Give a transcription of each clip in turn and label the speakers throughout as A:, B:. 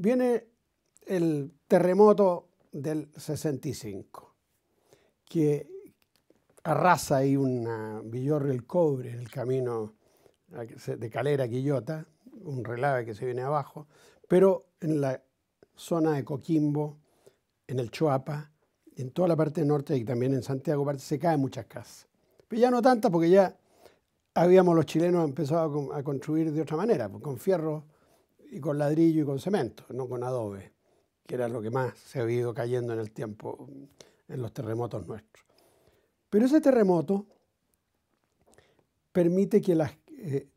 A: Viene el terremoto del 65, que arrasa ahí una Villorrio el Cobre en el camino de Calera a Quillota, un relave que se viene abajo, pero en la zona de Coquimbo, en el Choapa, en toda la parte norte y también en Santiago se caen muchas casas. Pero ya no tantas porque ya habíamos los chilenos empezado a, construir de otra manera, pues, con fierro y con ladrillo y con cemento, no con adobe, que era lo que más se había ido cayendo en el tiempo en los terremotos nuestros. Pero ese terremoto permite que las, eh,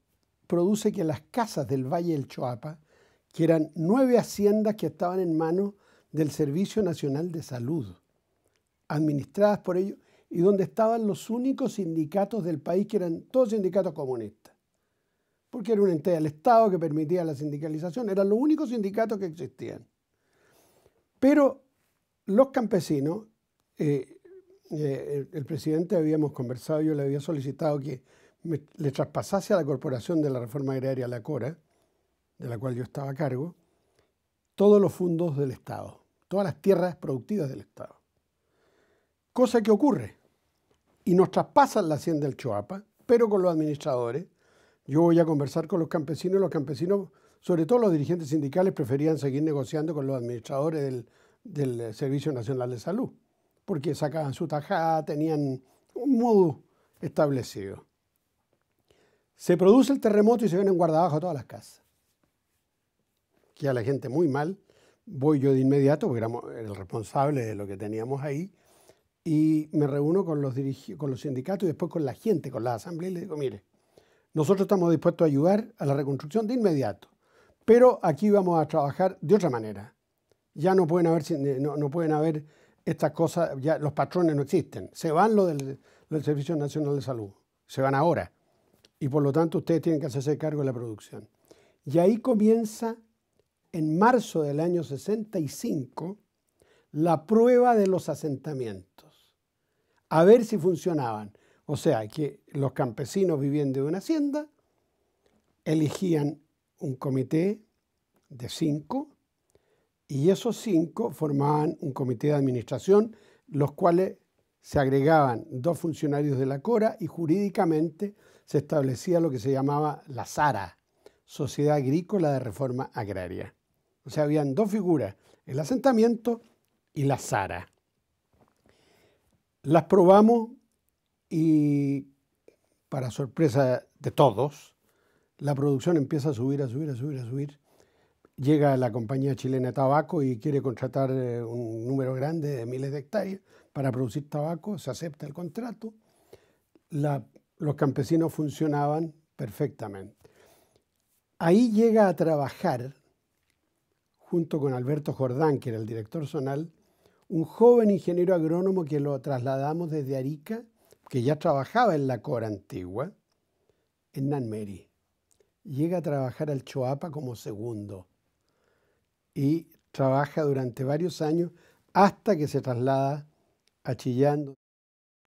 A: produce que las casas del Valle del Choapa, que eran nueve haciendas que estaban en manos del Servicio Nacional de Salud, administradas por ellos, y donde estaban los únicos sindicatos del país, que eran todos sindicatos comunistas, porque era un ente del Estado que permitía la sindicalización, eran los únicos sindicatos que existían. Pero los campesinos, eh, eh, el presidente habíamos conversado, yo le había solicitado que le traspasase a la Corporación de la Reforma Agraria, la CORA, de la cual yo estaba a cargo, todos los fondos del Estado, todas las tierras productivas del Estado. Cosa que ocurre. Y nos traspasan la hacienda del Choapa, pero con los administradores. Yo voy a conversar con los campesinos y los campesinos, sobre todo los dirigentes sindicales, preferían seguir negociando con los administradores del, del Servicio Nacional de Salud, porque sacaban su tajada, tenían un modo establecido. Se produce el terremoto y se ven guarda abajo todas las casas. Queda la gente muy mal. Voy yo de inmediato, porque era el responsable de lo que teníamos ahí, y me reúno con los, con los sindicatos y después con la gente, con la asamblea, y le digo, mire, nosotros estamos dispuestos a ayudar a la reconstrucción de inmediato, pero aquí vamos a trabajar de otra manera. Ya no pueden haber, haber estas cosas, ya los patrones no existen. Se van los del Servicio Nacional de Salud, se van ahora y por lo tanto ustedes tienen que hacerse cargo de la producción. Y ahí comienza, en marzo del año 65, la prueba de los asentamientos, a ver si funcionaban. O sea, que los campesinos viviendo de una hacienda elegían un comité de cinco y esos cinco formaban un comité de administración, los cuales se agregaban dos funcionarios de la CORA y jurídicamente se establecía lo que se llamaba la SARA, Sociedad Agrícola de Reforma Agraria. O sea, habían dos figuras, el asentamiento y la SARA. Las probamos y, para sorpresa de todos, la producción empieza a subir, a subir, a subir, a subir. Llega la compañía chilena tabaco y quiere contratar eh, un número grande de miles de hectáreas para producir tabaco, se acepta el contrato, los campesinos funcionaban perfectamente. Ahí llega a trabajar, junto con Alberto Jordán, que era el director zonal, un joven ingeniero agrónomo que lo trasladamos desde Arica, que ya trabajaba en la Cora antigua, en Nanmeri. Llega a trabajar al Choapa como segundo y trabaja durante varios años hasta que se traslada achillando